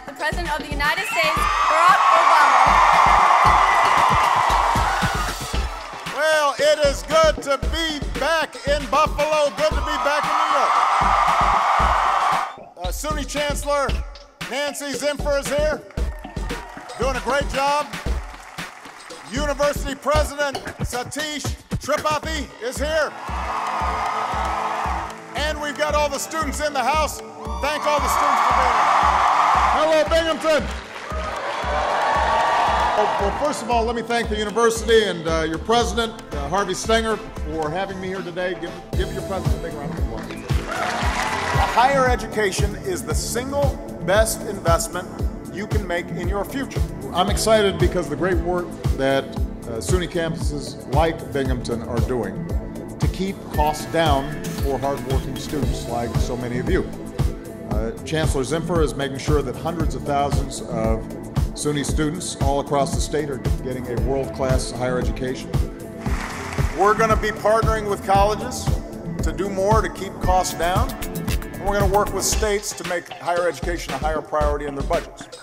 the President of the United States, Barack Obama. Well, it is good to be back in Buffalo. Good to be back in New York. Uh, SUNY Chancellor Nancy Zimpher is here, doing a great job. University President Satish Tripathi is here. And we've got all the students in the house. Thank all the students for being here. Hello, Binghamton. Well, well, first of all, let me thank the university and uh, your president, uh, Harvey Stenger, for having me here today. Give, give your president a big round of applause. Higher education is the single best investment you can make in your future. I'm excited because the great work that uh, SUNY campuses like Binghamton are doing to keep costs down for hardworking students like so many of you. Chancellor Zimpher is making sure that hundreds of thousands of SUNY students all across the state are getting a world-class higher education. We're going to be partnering with colleges to do more to keep costs down. And we're going to work with states to make higher education a higher priority in their budgets.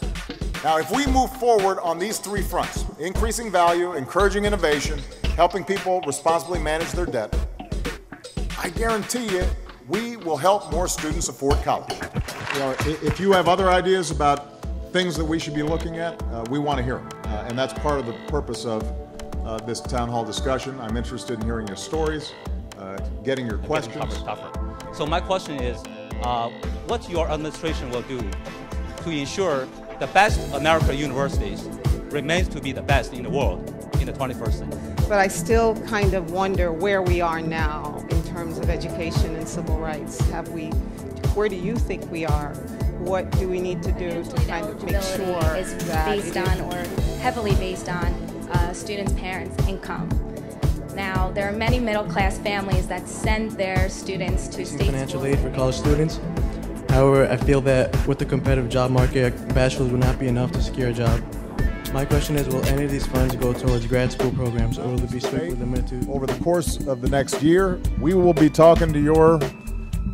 Now, if we move forward on these three fronts, increasing value, encouraging innovation, helping people responsibly manage their debt, I guarantee you we will help more students afford college. You know, if you have other ideas about things that we should be looking at, uh, we want to hear them. Uh, and that's part of the purpose of uh, this town hall discussion. I'm interested in hearing your stories, uh, getting your questions. Tougher, tougher. So my question is, uh, what your administration will do to ensure the best American universities remains to be the best in the world in the 21st century. But I still kind of wonder where we are now in terms of education and civil rights. Have we, where do you think we are? What do we need to do to kind of make sure is that based on or heavily based on uh, students' parents' income. Now, there are many middle-class families that send their students to state financial schools. aid for college students. However, I feel that with the competitive job market, a bachelor's would not be enough to secure a job. My question is, will any of these funds go towards grad school programs, or will it be strictly limited to? Over the course of the next year, we will be talking to your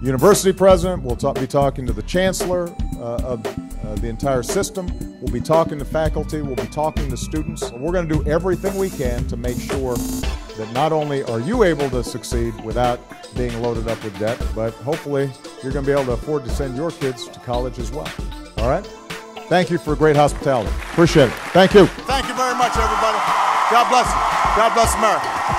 university president. We'll talk, be talking to the chancellor uh, of uh, the entire system. We'll be talking to faculty. We'll be talking to students. We're going to do everything we can to make sure that not only are you able to succeed without being loaded up with debt, but hopefully you're going to be able to afford to send your kids to college as well. All right? Thank you for great hospitality. Appreciate it. Thank you. Thank you very much, everybody. God bless you. God bless America.